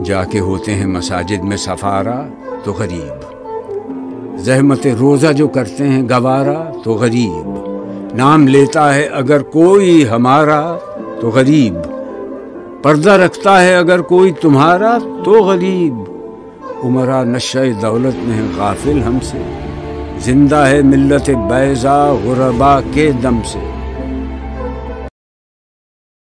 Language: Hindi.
जाके होते हैं मसाजिद में सफारा तो गरीब। जहमत रोज़ा जो करते हैं गवारा तो गरीब। नाम लेता है अगर कोई हमारा तो गरीब। पर्दा रखता है अगर कोई तुम्हारा तो गरीब। उमरा नशे दौलत में है गाफिल हमसे। ज़िंदा है मिल्लत बैजा गुरबा के दम से।